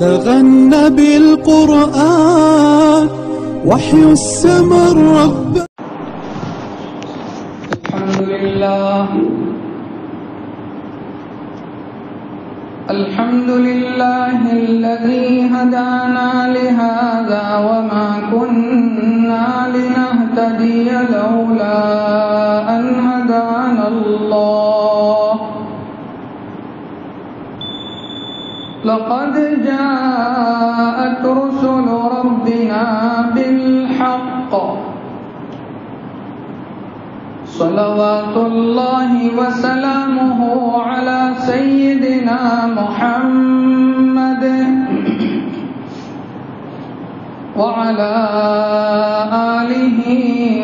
تغنى بالقرآن وحي السماء الرب. الحمد لله. الحمد لله الذي هدانا لهذا وما كنا لنهتدي لولا لقد جاءت رسل ربنا بالحق. صلوات الله وسلامه على سيدنا محمد وعلى آله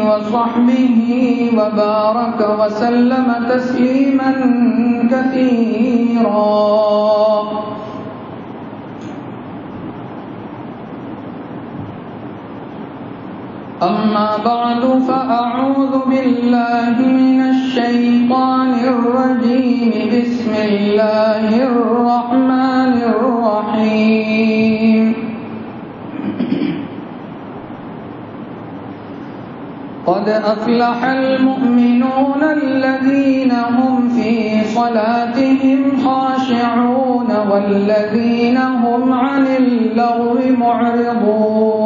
وصحبه وبارك وسلم تسليما كثيرا. أما بعد فأعوذ بالله من الشيطان الرجيم. بسم الله الرحمن الرحيم. قد أفلح المؤمنون الذين هم في صلاتهم خاشعون والذين هم عن اللغو معرضون.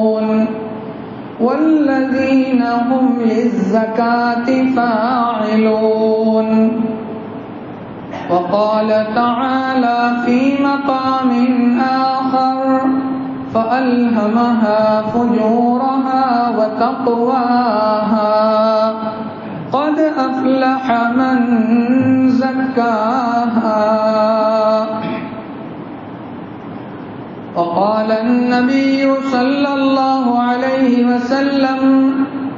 والذين هم للزكاة فاعلون. وقال تعالى في مقام آخر فألهمها فجورها وتقواها. قد أفلح من زكاها. وقال النبي صلى الله عليه وسلم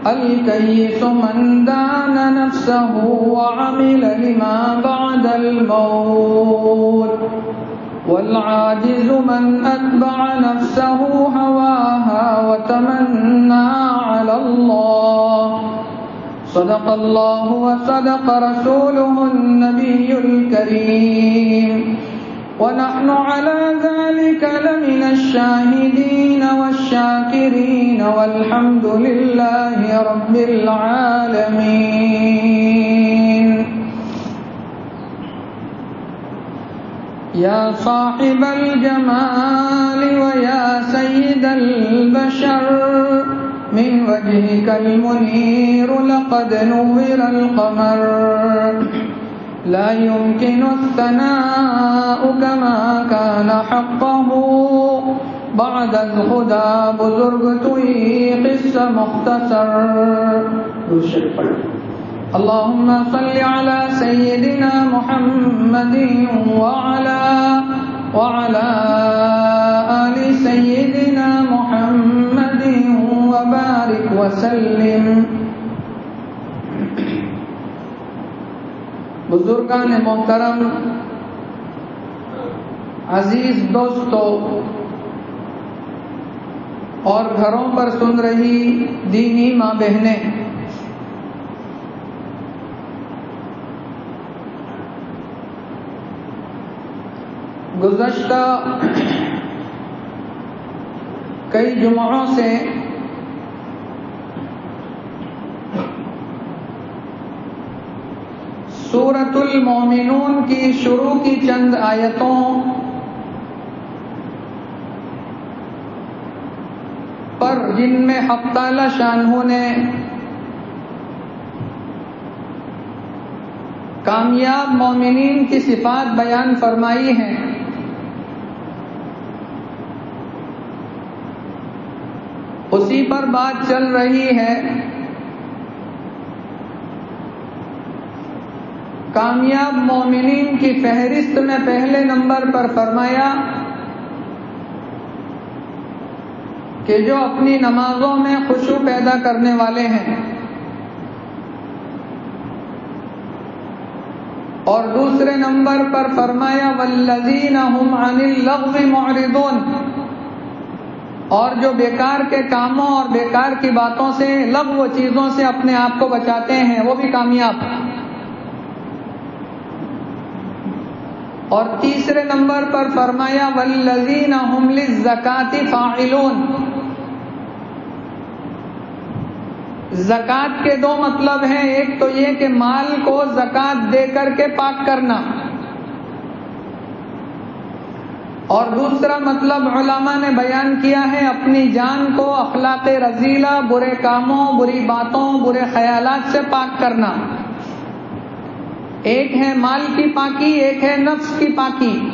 الكيس من دان نفسه وعمل لما بعد الموت والعاجز من أتبع نفسه هواها وتمنى على الله. صدق الله وصدق رسوله النبي الكريم. ونحن على ذلك لمن الشاهدين والشاكرين والحمد لله رب العالمين. يا صاحب الجمال ويا سيد البشر من وجهك المنير لقد نور القمر. لا يمكن الثناء كما كان حقه. بعد الهدى بزرگ قصة مختصر اللهم صل على سيدنا محمد وعلى وعلى بزرگان محترم، عزیز دوستو، اور گھروں پر سن رہی دینی ماں بہنیں، گزشتہ کئی جمعوں سے سورت المومنون کی شروع کی چند آیتوں۔ پر جن میں حق تعالی نے کامیاب مومنین کی صفات بیان فرمائی ہیں۔ اسی پر بات چل رہی ہے کامیاب مومنین کی فہرست میں پہلے نمبر پر فرمایا کہ جو اپنی نمازوں میں خوشو پیدا کرنے والے ہیں اور دوسرے نمبر پر فرمایا والذین هم عن اللغو معرضون اور جو بیکار کے کاموں اور بیکار کی باتوں سے، لغو چیزوں سے اپنے آپ کو بچاتے ہیں، وہ بھی کامیاب۔ اور تیسرے نمبر پر فرمایا ولزین زکاتی فاعلون۔ زکات کے دو مطلب ہیں، ایک تو یہ کہ مال کو زکات دے کر کے پاک کرنا۔ اور دوسرا مطلب علماء نے بیان کیا ہے اپنی جان کو اخلاق رضیلہ، برے کاموں، بری باتوں، برے خیالات سے پاک کرنا۔ ایک ہے مال کی پاکی، ایک ہے نفس کی پاکی۔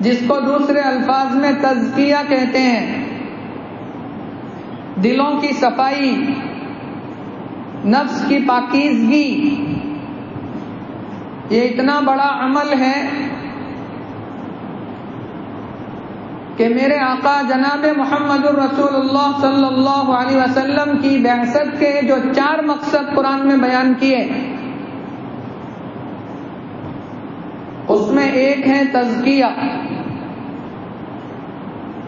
جس کو دوسرے الفاظ میں تزکیہ کہتے ہیں۔ دلوں کی صفائی، نفس کی پاکیزگی۔ یہ اتنا بڑا عمل ہے۔ کہ میرے آقا جناب محمد الرسول اللہ صلی اللہ علیہ وسلم کی بحثت کے جو چار مقصد قرآن میں بیان کیے، اس میں ایک ہے تزکیہ۔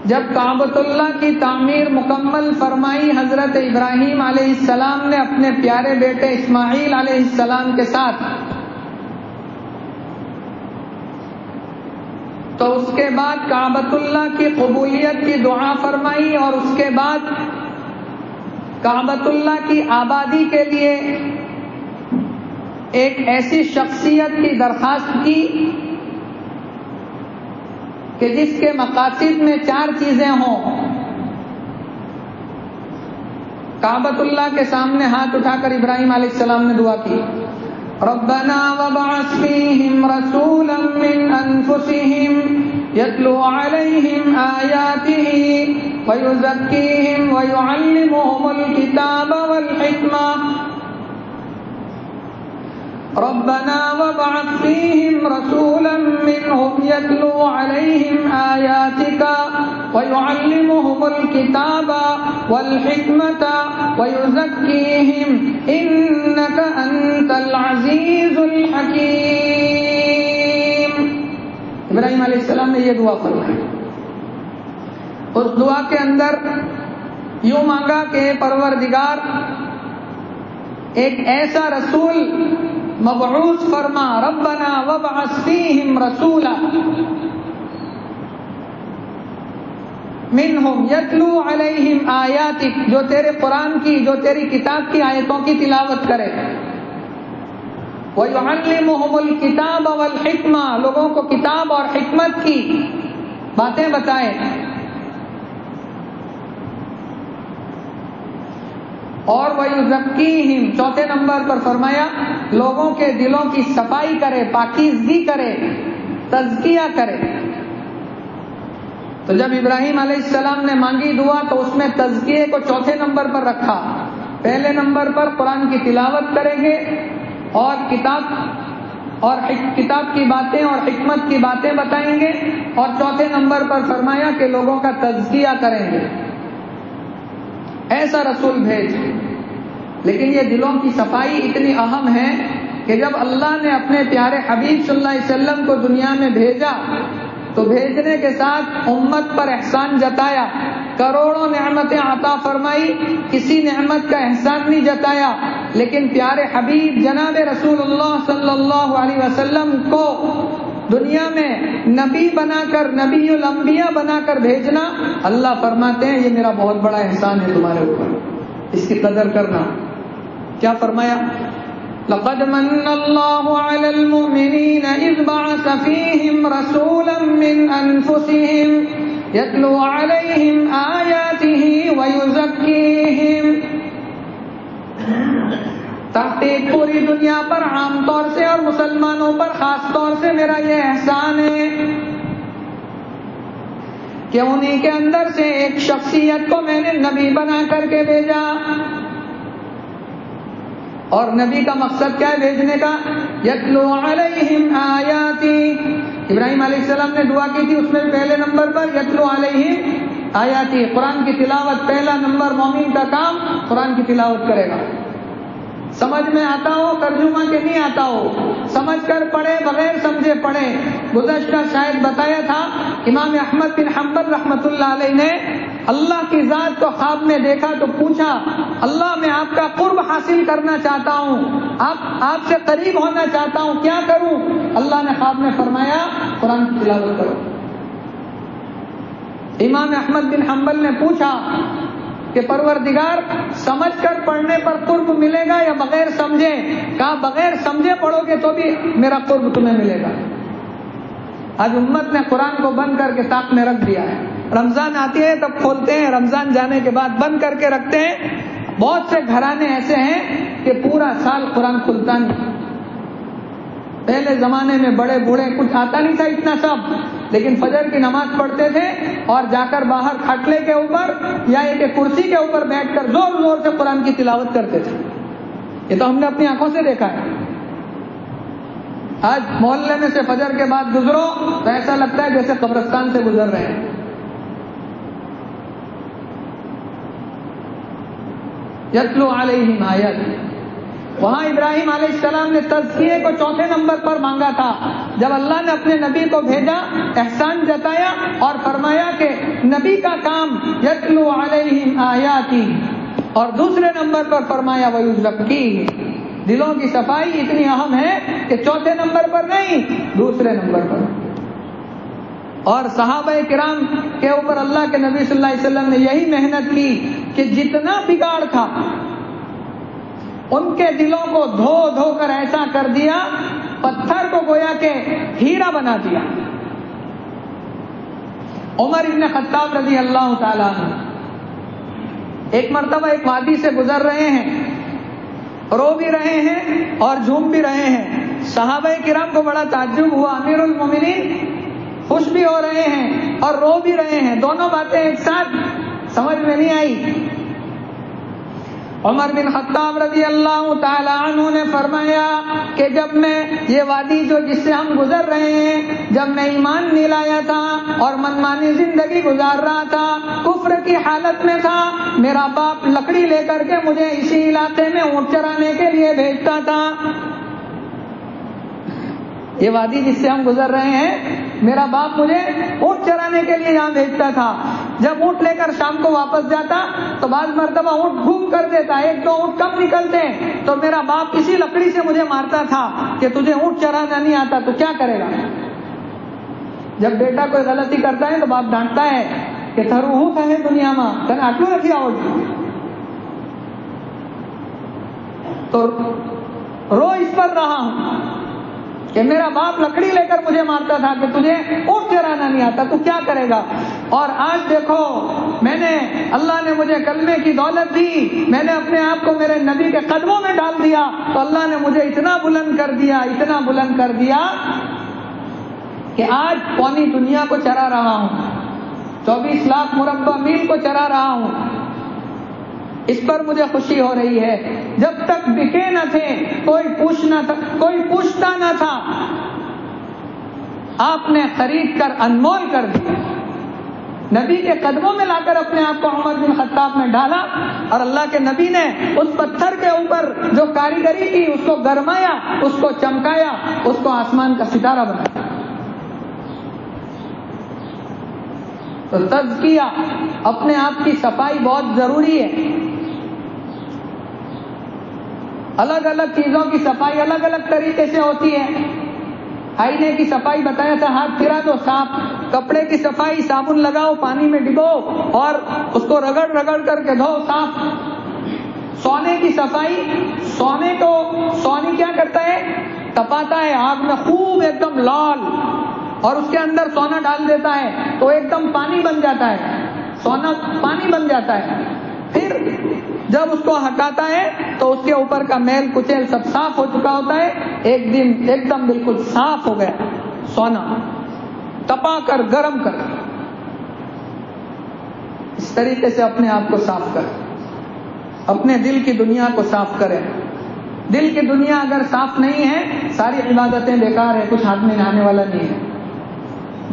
جب کابت اللہ کی تعمیر مکمل فرمائی، حضرت ابراہیم علیہ السلام نے اپنے پیارے بیٹے اسماعیل علیہ السلام کے ساتھ تو اس کے بعد کابت اللہ کی قبولیت کی دعا فرمائی اور اس کے بعد کابت اللہ کی آبادی کے لیے ایک ایسی شخصیت کی درخواست کی کہ جس کے مقاصد میں چار چیزیں ہوں۔ کابت اللہ کے سامنے ہاتھ اٹھا کر ابراہیم علیہ السلام نے دعا کی۔ ربنا وبعث فيهم رسولا من أنفسهم يتلو عليهم آياته ويزكيهم ويعلمهم الكتاب والحكمة ربنا وبعث فيهم رسولا منهم يتلو عليهم آياتك ويعلمهم الكتاب والحكمة ويزكيهم إنك أنت العزيز الحكيم. ابراہیم علیہ السلام نے یہ دعا فرمائی. اس دعا کے اندر یوں مانگا کہ پروردگار ایک ایسا رسول مبعوث فرما، ربنا وبعث فیہم رسولا. منہم یتلو علیہم آیاتک، جو تیرے قرآن کی، جو تیری کتاب کی آیتوں کی تلاوت کرے. وَيُعَلِّمُهُمُ الْكِتَابَ وَالْحِكْمَةَ لوگوں کو کتاب اور حکمت کی باتیں بتائے. اور وہ چوتھے نمبر پر فرمایا، لوگوں کے دلوں کی صفائی کرے، پاکیزگی کرے، تزکیہ کرے۔ تو جب ابراہیم علیہ السلام نے مانگی دعا، تو اس میں تزکیے کو چوتھے نمبر پر رکھا۔ پہلے نمبر پر قرآن کی تلاوت کریں گے اور کتاب اور کتاب کی باتیں اور حکمت کی باتیں بتائیں گے۔ اور چوتھے نمبر پر فرمایا کہ لوگوں کا تزکیہ کریں گے۔ ایسا رسول بھیج۔ لیکن یہ دلوں کی صفائی اتنی اہم ہے کہ جب اللہ نے اپنے پیارے حبیب صلی اللہ علیہ وسلم کو دنیا میں بھیجا، تو بھیجنے کے ساتھ امت پر احسان جتایا۔ کروڑوں نعمتیں عطا فرمائی، کسی نعمت کا احسان نہیں جتایا۔ لیکن پیارے حبیب جناب رسول اللہ صلی اللہ علیہ وسلم کو دنیا میں نبی بنا کر، نبی الانبیاء بنا کر بھیجنا، اللہ فرماتے ہیں، یہ میرا بہت بڑا احسان ہے تمہارے اوپر۔ اس کی قدر کرنا۔ کیا فرمایا؟ لقد من الله على المؤمنين إذ بعث فيهم رسولا من أنفسهم يتلو عليهم آياته ويزكيهم تحقیق پوری دنیا پر عام طور سے اور مسلمانوں پر خاص طور سے میرا یہ احسان ہے کہ انہیں کے اندر سے ایک شخصیت کو میں نے نبی بنا کر کے بھیجا اور نبی کا مقصد کیا ہے بھیجنے کا؟ یتلو علیہم آیاتی۔ ابراہیم علیہ السلام نے دعا کی تھی اس میں پہلے نمبر پر، یتلو علیہم آیاتی۔ قرآن کی تلاوت پہلا نمبر مومن کا کام قرآن کی تلاوت کرے گا۔ سمجھ میں آتا ہو، ترجمہ کے نہیں آتا ہو؟ سمجھ کر پڑھے، بغیر سمجھے پڑھے۔ گزشتہ شاید بتایا تھا، امام احمد بن حمبر رحمت اللہ علیہ نے اللہ کی ذات کو خواب میں دیکھا تو پوچھا، اللہ میں آپ کا قرب حاصل کرنا چاہتا ہوں، آپ آپ سے قریب ہونا چاہتا ہوں، کیا کروں؟ اللہ نے خواب میں فرمایا، قرآن کی تلاوت کرو۔ امام احمد بن حنبل نے پوچھا کہ پروردگار سمجھ کر پڑھنے پر قرب ملے گا یا بغیر سمجھے؟ کہا بغیر سمجھے پڑھو گے تو بھی میرا قرب تمہیں ملے گا۔ آج امت نے قرآن کو بند کر کے ساتھ میں رکھ دیا ہے۔ رمضان آتی ہے تب کھولتے ہیں، رمضان جانے کے بعد بند کر کے رکھتے ہیں۔ بہت سے گھرانے ایسے ہیں کہ پورا سال قرآن کھلتا نہیں۔ پہلے زمانے میں بڑے بوڑھے، کچھ آتا نہیں تھا اتنا سب، لیکن فجر کی نماز پڑھتے تھے اور جا کر باہر کھٹلے کے اوپر یا ایک کرسی کے اوپر بیٹھ کر زور زور سے قرآن کی تلاوت کرتے تھے۔ یہ تو ہم نے اپنی آنکھوں سے دیکھا ہے۔ آج محلے میں سے فجر کے بعد گزرو تو ایسا لگتا ہے جیسے قبرستان سے گزر رہے ہیں۔ یتلو علیہم آیت وہاں ابراہیم علیہ السلام نے تزکیے کو چوتھے نمبر پر مانگا تھا۔ جب اللہ نے اپنے نبی کو بھیجا، احسان جتایا اور فرمایا کہ نبی کا کام یتلو علیہم آیاتی۔ اور دوسرے نمبر پر فرمایا وہ دلوں کی صفائی اتنی اہم ہے کہ چوتھے نمبر پر نہیں، دوسرے نمبر پر۔ اور صحابہ کرام کے اوپر اللہ کے نبی صلی اللہ علیہ وسلم نے یہی محنت کی کہ جتنا بگاڑ تھا ان کے دلوں کو دھو دھو کر ایسا کر دیا، پتھر کو گویا کہ ہیرا بنا دیا۔ عمر ابن خطاب رضی اللہ تعالیٰ ایک مرتبہ ایک وادی سے گزر رہے ہیں، رو بھی رہے ہیں اور جھوم بھی رہے ہیں۔ صحابہ کرام کو بڑا تعجب ہوا، امیر المومنین خوش بھی ہو رہے ہیں اور رو بھی رہے ہیں۔ دونوں باتیں ایک ساتھ سمجھ میں نہیں آئی۔ عمر بن خطاب رضی اللہ تعالی عنہ نے فرمایا کہ جب میں یہ وادی جو جس سے ہم گزر رہے ہیں، جب میں ایمان نہیں لایا تھا اور منمانی زندگی گزار رہا تھا، کفر کی حالت میں تھا، میرا باپ لکڑی لے کر کے مجھے اسی علاقے میں اونٹ چرانے کے لیے بھیجتا تھا۔ یہ وادی جس سے ہم گزر رہے ہیں، میرا باپ مجھے اونٹ چرانے کے لیے یہاں بھیجتا تھا۔ جب اونٹ لے کر شام کو واپس جاتا تو بعض مرتبہ اونٹ گھوم کر دیتا، ایک دو اونٹ کم نکلتے تو میرا باپ اسی لکڑی سے مجھے مارتا تھا کہ تجھے اونٹ چرانا نہیں آتا، تو کیا کرے گا؟ جب بیٹا کوئی غلطی کرتا ہے تو باپ ڈانٹتا ہے کہ تھرو ہوں ہے دنیا میں تن آٹو رکھی آؤ تو رو اس پر رہا ہوں کہ میرا باپ لکڑی لے کر مجھے مارتا تھا کہ تجھے اونٹ چرانا نہیں آتا، تو کیا کرے گا؟ اور آج دیکھو، میں نے اللہ نے مجھے کلمے کی دولت دی، میں نے اپنے آپ کو میرے نبی کے قدموں میں ڈال دیا، تو اللہ نے مجھے اتنا بلند کر دیا، اتنا بلند کر دیا کہ آج پونی دنیا کو چرا رہا ہوں، چوبیس لاکھ مربع میل کو چرا رہا ہوں۔ اس پر مجھے خوشی ہو رہی ہے۔ جب تک بکے نہ تھے، کوئی پوچھنا تھا، کوئی پوچھتا نہ تھا۔ آپ نے خرید کر انمول کر دیا۔ نبی کے قدموں میں لا کر اپنے آپ کو عمر بن خطاب میں ڈالا اور اللہ کے نبی نے اس پتھر کے اوپر جو کاریگری کی، اس کو گرمایا، اس کو چمکایا، اس کو آسمان کا ستارہ بنایا۔ تو تزکیہ اپنے آپ کی صفائی بہت ضروری ہے۔ الگ الگ چیزوں کی صفائی الگ الگ طریقے سے ہوتی ہے۔ آئینے کی صفائی بتایا تھا، ہاتھ پھرا تو صاف کپڑے کی صفائی، صابن لگاؤ، پانی میں ڈبو اور اس کو رگڑ رگڑ کر کے دھو، صاف۔ سونے کی صفائی، سونے کو، سونی کیا کرتا ہے؟ تپاتا ہے، آگ میں خوب ایک دم لال اور اس کے اندر سونا ڈال دیتا ہے تو ایک دم پانی بن جاتا ہے۔ سونا پانی بن جاتا ہے۔ پھر جب اس کو ہٹاتا ہے تو اس کے اوپر کا میل کچیل سب صاف ہو چکا ہوتا ہے۔ ایک دن ایک دم بالکل صاف ہو گیا سونا۔ تپا کر، گرم کر۔ اس طریقے سے اپنے آپ کو صاف کر اپنے دل کی دنیا کو صاف کرے دل کی دنیا اگر صاف نہیں ہے، ساری عبادتیں بیکار ہے کچھ ہاتھ میں آنے والا نہیں ہے۔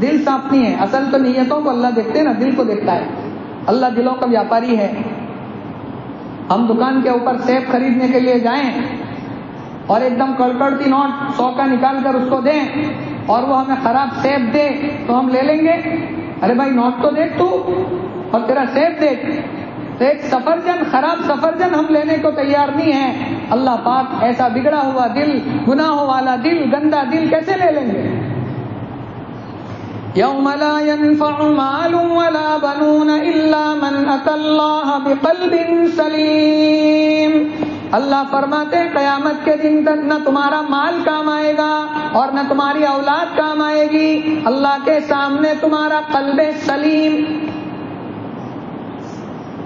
دل صاف نہیں ہے۔ اصل تو نیتوں کو اللہ دیکھتے ہیں نا، دل کو دیکھتا ہے۔ اللہ دلوں کا ویاپاری ہے۔ ہم دکان کے اوپر سیب خریدنے کے لیے جائیں اور ایک دم کڑکڑتی نوٹ سو کا نکال کر اس کو دیں۔ اور وہ ہمیں خراب سیب دے تو ہم لے لیں گے؟ ارے بھائی، نوٹ تو دیکھ تو۔ اور تیرا سیب دیکھ۔ تو ایک سفرجن، خراب سفرجن ہم لینے کو تیار نہیں ہیں۔ اللہ پاک ایسا بگڑا ہوا دل، گناہوں والا دل، گندا دل کیسے لے لیں گے؟ يوم لا ينفع مال ولا بنون إلا من أتى الله بقلب سليم اللہ فرماتے قیامت کے دن تک نہ تمہارا مال کام آئے گا اور نہ تمہاری اولاد کام آئے گی۔ اللہ کے سامنے تمہارا قلب سلیم،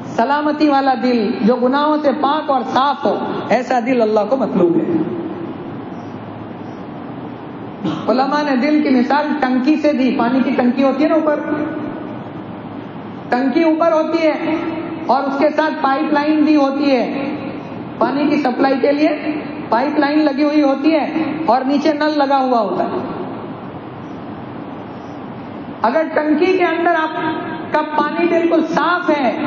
سلامتی والا دل جو گناہوں سے پاک اور صاف ہو، ایسا دل اللہ کو مطلوب ہے۔ علماء نے دل کی مثال ٹنکی سے دی، پانی کی ٹنکی ہوتی ہے نا اوپر۔ ٹنکی اوپر ہوتی ہے اور اس کے ساتھ پائپ لائن بھی ہوتی ہے۔ پانی کی سپلائی کے لیے پائپ لائن لگی ہوئی ہوتی ہے اور نیچے نل لگا ہوا ہوتا ہے۔ اگر ٹنکی کے اندر آپ کا پانی بالکل صاف ہے،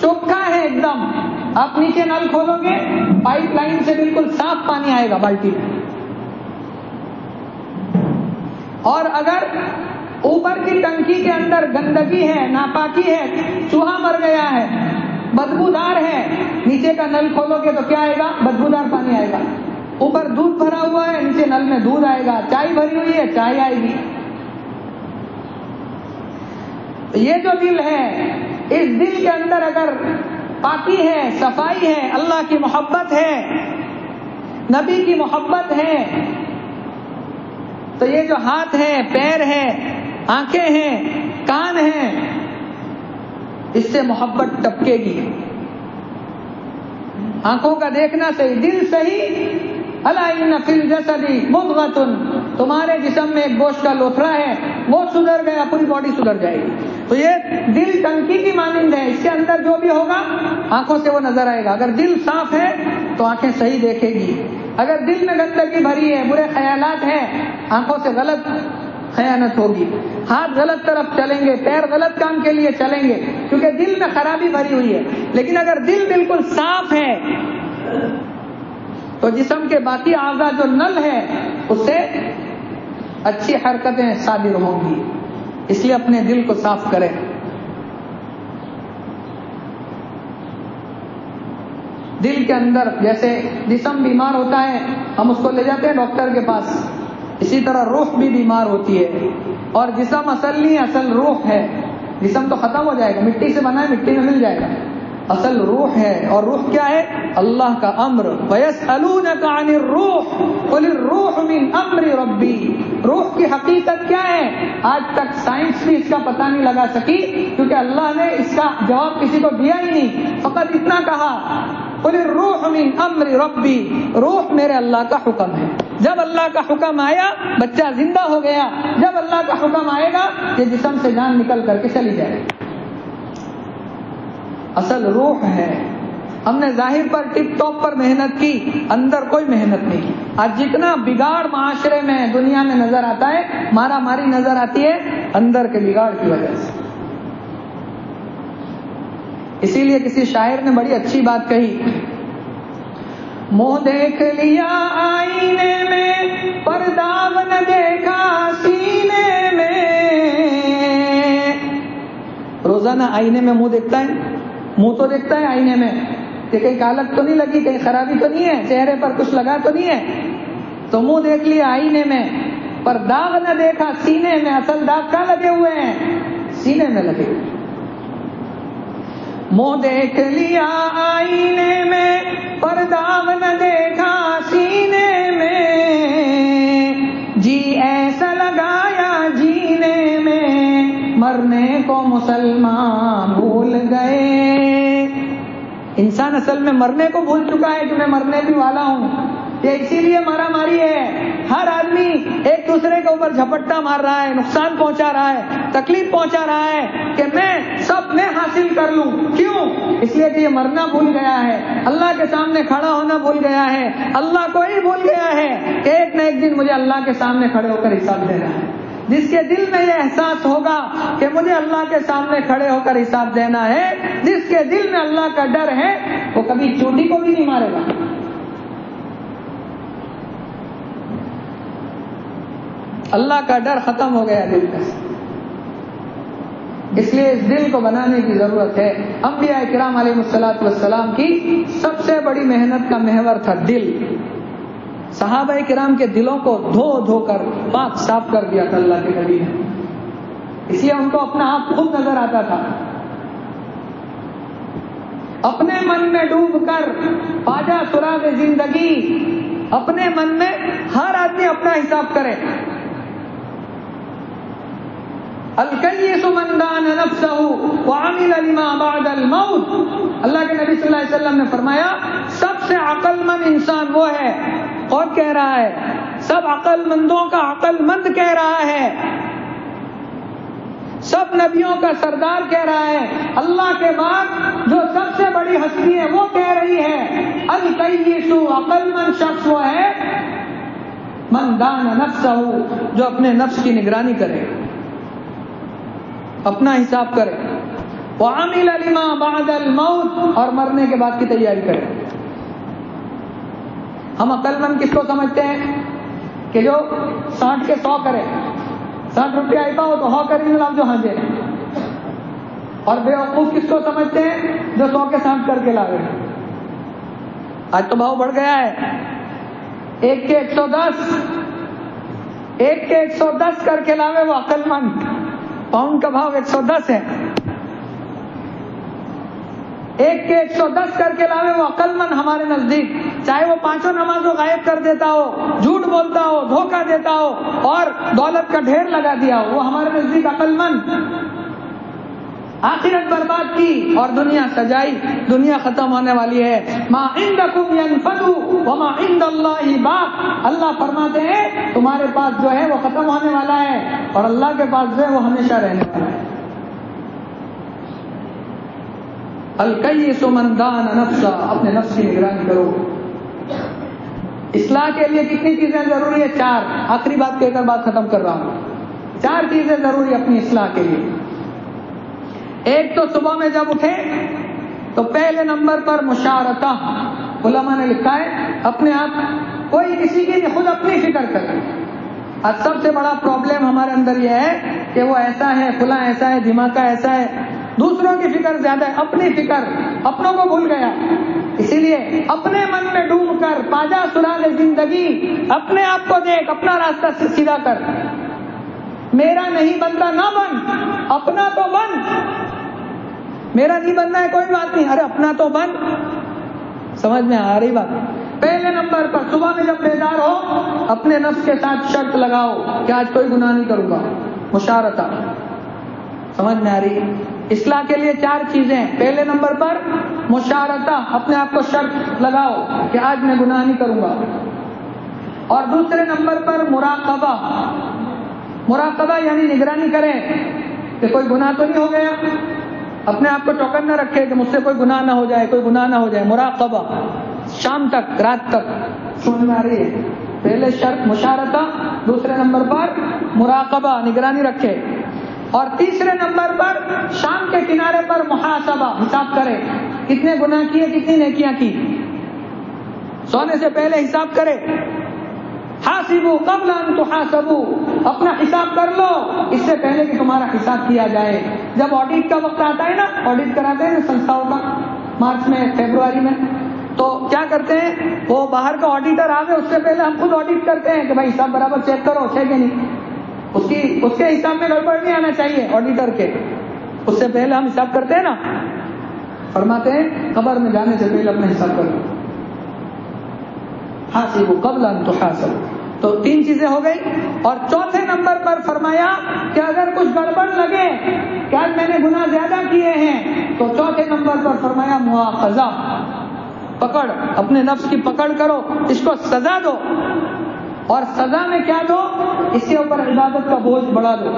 چوکھا ہے ایک دم آپ نیچے نل کھولو گے، پائپ لائن سے بالکل صاف پانی آئے گا بالٹی میں۔ اور اگر اوپر کی ٹنکی کے اندر گندگی ہے، ناپاکی ہے، چوہا مر گیا ہے بدبودار ہے۔ نیچے کا نل کھولو گے تو کیا آئے گا؟ بدبودار پانی آئے گا۔ اوپر دودھ بھرا ہوا ہے، نیچے نل میں دودھ آئے گا۔ چائے بھری ہوئی ہے، چائے آئے گی۔ یہ جو دل ہے، اس دل کے اندر اگر پاکی ہے، صفائی ہے، اللہ کی محبت ہے، نبی کی محبت ہے، تو یہ جو ہاتھ ہے، پیر ہے، آنکھیں ہیں، کان ہیں اس سے محبت ٹپکے گی۔ آنکھوں کا دیکھنا صحیح، دل صحیح۔ اللہ جسدی مدغتن تمہارے جسم میں ایک گوشت کا لوتھرا ہے، وہ سدھر گیا، پوری باڈی سدھر جائے گی۔ تو یہ دل ٹنکی کی مانند ہے، اس کے اندر جو بھی ہوگا، آنکھوں سے وہ نظر آئے گا۔ اگر دل صاف ہے، تو آنکھیں صحیح دیکھے گی۔ اگر دل میں گندگی بھری ہے، برے خیالات ہیں، آنکھوں سے غلط خیانت ہوگی۔ ہاتھ غلط طرف چلیں گے، پیر غلط کام کے لیے چلیں گے، کیونکہ دل میں خرابی بھری ہوئی ہے۔ لیکن اگر دل بالکل صاف ہے، تو جسم کے باقی اعضا جو نل ہے، اس سے اچھی حرکتیں صادر ہوں گی۔ اس لیے اپنے دل کو صاف کریں۔ دل کے اندر جیسے جسم بیمار ہوتا ہے، ہم اس کو لے جاتے ہیں ڈاکٹر کے پاس۔ اسی طرح روح بھی بیمار ہوتی ہے اور جسم اصل نہیں اصل روح ہے۔ جسم تو ختم ہو جائے گا، مٹی سے بنا ہے، مٹی میں مل جائے گا۔ اصل روح ہے۔ اور روح کیا ہے؟ اللہ کا امر۔ ویس الروح روح من امر ربی روح کی حقیقت کیا ہے؟ آج تک سائنس بھی اس کا پتہ نہیں لگا سکی، کیونکہ اللہ نے اس کا جواب کسی کو دیا ہی نہیں۔ فقط اتنا کہا روح من امر ربی روح میرے اللہ کا حکم ہے۔ جب اللہ کا حکم آیا، بچہ زندہ ہو گیا۔ جب اللہ کا حکم آئے گا، یہ جسم سے جان نکل کر کے چلی جائے اصل روح ہے۔ ہم نے ظاہر پر ٹپ ٹاپ پر محنت کی، اندر کوئی محنت نہیں۔ کی آج جتنا بگاڑ معاشرے میں، دنیا میں نظر آتا ہے، مارا ماری نظر آتی ہے، اندر کے بگاڑ کی وجہ سے۔ اسی لیے کسی شاعر نے بڑی اچھی بات کہی۔ منہ دیکھ لیا آئینے میں پر داغ نہ دیکھا سینے میں۔ روزانہ آئینے میں منہ دیکھتا ہے؟ منہ تو دیکھتا ہے آئینے میں۔ کہ کہیں کالک تو نہیں لگی، کہیں خرابی تو نہیں ہے، چہرے پر کچھ لگا تو نہیں ہے۔ تو منہ دیکھ لیا آئینے میں پر داغ نہ دیکھا سینے میں۔ اصل داغ کہاں لگے ہوئے ہیں؟ سینے میں لگے۔ ہوئے منہ دیکھ لیا آئینے میں پر داغ نہ دیکھا سینے میں۔ جی ایسا لگایا جینے میں۔ مرنے کو مسلمان بھول گئے۔ انسان اصل میں مرنے کو بھول چکا ہے کہ میں مرنے بھی والا ہوں۔ یہ اسی لیے مارا ماری ہے۔ ہر آدمی ایک دوسرے کے اوپر جھپٹا مار رہا ہے، نقصان پہنچا رہا ہے، تکلیف پہنچا رہا ہے کہ میں سب میں حاصل کر لوں۔ کیوں؟ اس لیے کہ یہ مرنا بھول گیا ہے۔ اللہ کے سامنے کھڑا ہونا بھول گیا ہے۔ اللہ کو ہی بھول گیا ہے۔ کہ ایک نہ ایک دن مجھے اللہ کے سامنے کھڑے ہو کر حساب دینا ہے۔ جس کے دل میں یہ احساس ہوگا کہ مجھے اللہ کے سامنے کھڑے ہو کر حساب دینا ہے، جس کے دل میں اللہ کا ڈر ہے، وہ کبھی چوٹی کو بھی نہیں مارے گا۔ اللہ کا ڈر ختم ہو گیا دل کا۔ اس لیے اس دل کو بنانے کی ضرورت ہے۔ انبیاء کرام علیہ السلاۃ والسلام کی سب سے بڑی محنت کا محور تھا دل۔ صحابہ کرام کے دلوں کو دھو دھو کر پاک صاف کر دیا تھا اللہ کے نبی نے۔ اس لیے ان کو اپنا آپ خود نظر آتا تھا۔ اپنے من میں ڈوب کر پاجا سراغ زندگی، اپنے من میں ہر آدمی اپنا حساب کرے۔ الکیس من دان نفسه وعمل لما بعد الموت. اللہ کے نبی صلی اللہ علیہ وسلم نے فرمایا، سب سے عقل مند انسان وہ ہے، اور کہہ رہا ہے، سب عقل مندوں کا عقل مند کہہ رہا ہے۔ سب نبیوں کا سردار کہہ رہا ہے۔ اللہ کے بعد جو سب سے بڑی ہستی ہے، وہ کہہ رہی ہے، الکیسو، عقل مند شخص وہ ہے۔ من دان نفس جو اپنے نفس کی نگرانی کرے۔ اپنا حساب کرے۔ وہ عامل علیما بعد الموت، اور مرنے کے بعد کی تیاری کرے۔ ہم عقل مند کس کو سمجھتے ہیں؟ کہ جو ساٹھ کے سو کرے، ساٹھ روپیہ آئیتا ہو تو ہو کر لام جو ہنجے اور بے وقوف کس کو سمجھتے ہیں؟ جو سو کے ساٹھ کر کے لاوے۔ آج تو بھاؤ بڑھ گیا ہے۔ ایک کے ایک سو دس، ایک کے ایک سو دس کر کے لاوے وہ عقل مند۔ پاؤنڈ کا بھاؤ ایک سو دس ہے۔ ایک کے ایک سو دس کر کے لاوے وہ عقل مند ہمارے نزدیک۔ چاہے وہ پانچوں نمازوں غائب کر دیتا ہو، جھوٹ بولتا ہو، دھوکہ دیتا ہو، اور دولت کا ڈھیر لگا دیا ہو، وہ ہمارے نزدیک عقل مند۔ آخرت برباد کی اور دنیا سجائی، دنیا ختم ہونے والی ہے۔ ما عندکم ينفدو وما عند اللہ باق۔ اللہ فرماتے ہیں، تمہارے پاس جو ہے وہ ختم ہونے والا ہے اور اللہ کے پاس جو ہے وہ ہمیشہ رہنے والا ہے۔ الکیس من دان نفسا اپنے نفس کی نگرانی کرو۔ اصلاح کے لیے کتنی چیزیں ضروری ہے چار۔ آخری بات کہہ کر بات ختم کر رہا ہوں۔ چار چیزیں ضروری اپنی اصلاح کے لیے۔ ایک تو صبح میں جب اٹھے تو پہلے نمبر پر مشارتہ علماء نے لکھا ہے، اپنے آپ کوئی کسی کی خود اپنی فکر کرے آج سب سے بڑا پرابلم ہمارے اندر یہ ہے کہ وہ ایسا ہے، فلاں ایسا ہے دھماکہ ایسا ہے۔ دوسروں کی فکر زیادہ ہے، اپنی فکر، اپنوں کو بھول گیا۔ اسی لیے اپنے من میں ڈوب کر پاجا سراغ زندگی، اپنے آپ کو دیکھ، اپنا راستہ سیدھا کر۔ میرا نہیں بنتا، نہ بن، اپنا تو بن۔ میرا نہیں بننا ہے، کوئی بات نہیں۔ ارے، اپنا تو بن۔ سمجھ میں آ رہی بات؟ پہلے نمبر پر، صبح میں جب بیدار ہو، اپنے نفس کے ساتھ شرط لگاؤ کہ آج کوئی گناہ نہیں کروں گا۔ مشارتہ سمجھ میں آ رہی۔ اصلاح کے لیے چار چیزیں۔ پہلے نمبر پر مشارتہ اپنے آپ کو شرط لگاؤ کہ آج میں گناہ نہیں کروں گا۔ اور دوسرے نمبر پر مراقبہ۔ مراقبہ یعنی نگرانی کریں کہ کوئی گناہ تو نہیں ہو گیا؟ اپنے آپ کو چوکن نہ رکھے کہ مجھ سے کوئی گناہ نہ ہو جائے، کوئی گناہ نہ ہو جائے، مراقبہ۔ شام تک، رات تک۔ سمجھ میں آ رہی ہے؟ پہلے شرط مشارتہ دوسرے نمبر پر مراقبہ، نگرانی رکھے۔ اور تیسرے نمبر پر شام کے کنارے پر محاسبہ، حساب کرے۔ کتنے گناہ کیے، کتنی نیکیاں کی؟ سونے سے پہلے حساب کرے۔ حاسبو، قبل ان تحاسبو، اپنا حساب کر لو۔ اس سے پہلے کہ تمہارا حساب کیا جائے۔ جب آڈیٹ کا وقت آتا ہے نا آڈیٹ کراتے ہیں نا سنستھاؤں کا، مارچ میں فیبروری میں۔ تو کیا کرتے ہیں؟ وہ باہر کا آڈیٹر آ گئے اس سے پہلے ہم خود آڈیٹ کرتے ہیں کہ بھائی حساب برابر چیک کرو ہے کہ نہیں۔ اس کی، اس کے حساب میں گڑبڑ نہیں آنا چاہیے آڈیٹر کے۔ اس سے پہلے ہم حساب کرتے ہیں نا۔ فرماتے ہیں قبر میں جانے سے پہلے اپنا حساب کرو حاصل قبل تو حاصل تو تین چیزیں ہو گئی۔ اور چوتھے نمبر پر فرمایا کہ اگر کچھ گڑبڑ لگے، کہ آج میں نے گناہ زیادہ کیے ہیں، تو چوتھے نمبر پر فرمایا مواخذہ۔ پکڑ، اپنے نفس کی پکڑ کرو، اس کو سزا دو۔ اور سزا میں کیا دو؟ اس کے اوپر عبادت کا بوجھ بڑھا دو۔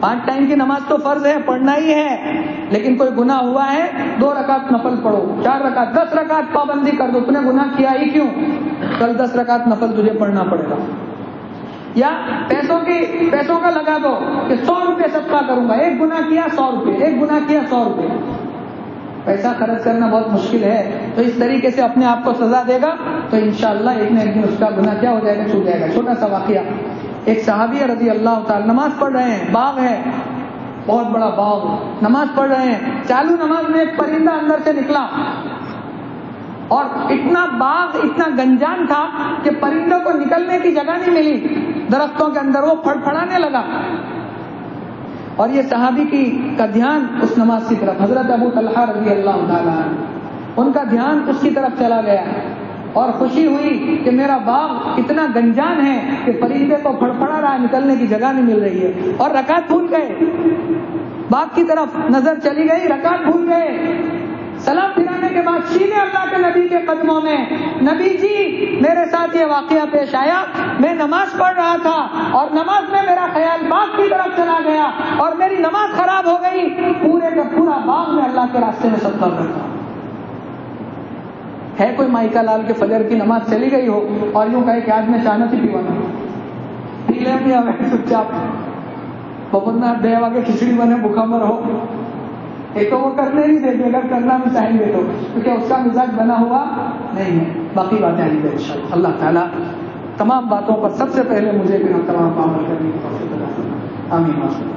پانچ ٹائم کی نماز تو فرض ہے، پڑھنا ہی ہے، لیکن کوئی گناہ ہوا ہے، دو رکعت نفل پڑھو، چار رکعت، دس رکعت پابندی کر دو تم نے گناہ کیا ہی کیوں؟ کل دس رکعت نفل تجھے پڑھنا پڑے گا۔ یا پیسوں کی، پیسوں کا لگا دو کہ سو روپے صدقہ کروں گا، ایک گناہ کیا سو روپے، ایک گناہ کیا سو روپے۔ پیسہ خرچ کرنا بہت مشکل ہے، تو اس طریقے سے اپنے آپ کو سزا دے گا، تو انشاءاللہ ایک نہ ایک دن اس کا گناہ کیا ہو جائے گا چھوٹ جائے گا۔ چھوٹا سا واقعہ۔ ایک صحابی رضی اللہ تعالی نماز پڑھ رہے ہیں، باغ ہے، بہت بڑا باغ۔ نماز پڑھ رہے ہیں۔ چالو نماز میں ایک پرندہ اندر سے نکلا۔ اور اتنا باغ، اتنا گنجان تھا کہ پرندوں کو نکلنے کی جگہ نہیں ملی۔ درختوں کے اندر وہ پھڑ پھڑانے لگا۔ اور یہ صحابی کی کا دھیان اس نماز کی طرف، حضرت ابو طلحہ رضی اللہ تعالیٰ ان کا دھیان اس کی طرف چلا گیا۔ اور خوشی ہوئی کہ میرا باغ اتنا گنجان ہے کہ پرندے کو پھڑپڑا رہا نکلنے کی جگہ نہیں مل رہی ہے۔ اور رکعت بھول گئے۔ باغ کی طرف نظر چلی گئی، رکعت بھول گئے۔ سلام پھرانے کے بعد سیدھے اللہ کے نبی کے قدموں میں، نبی جی میرے ساتھ یہ واقعہ پیش آیا۔ میں نماز پڑھ رہا تھا اور نماز میں میرا خیال باغ کی طرف چلا گیا اور میری نماز خراب ہو گئی۔ پورے کا پورا باغ میں اللہ کے راستے میں سب کرتا ہے کوئی مائکا لال کے فجر کی نماز چلی گئی ہو اور یوں کہے کہ آج میں چانت ہی پیوانا۔ پی لیں گے چپ چاپ۔ ببنا کے کھچڑی بنے بکھا میں رہو ایک تو وہ کرنے نہیں دیتے، اگر کرنا بھی چاہیں گے تو۔ کیونکہ اس کا مزاج بنا ہوا نہیں ہے۔ باقی باتیں آئیں گے اللہ تعالیٰ تمام باتوں پر سب سے پہلے مجھے بھی تمام عمل کرنے کی کوشش آمین۔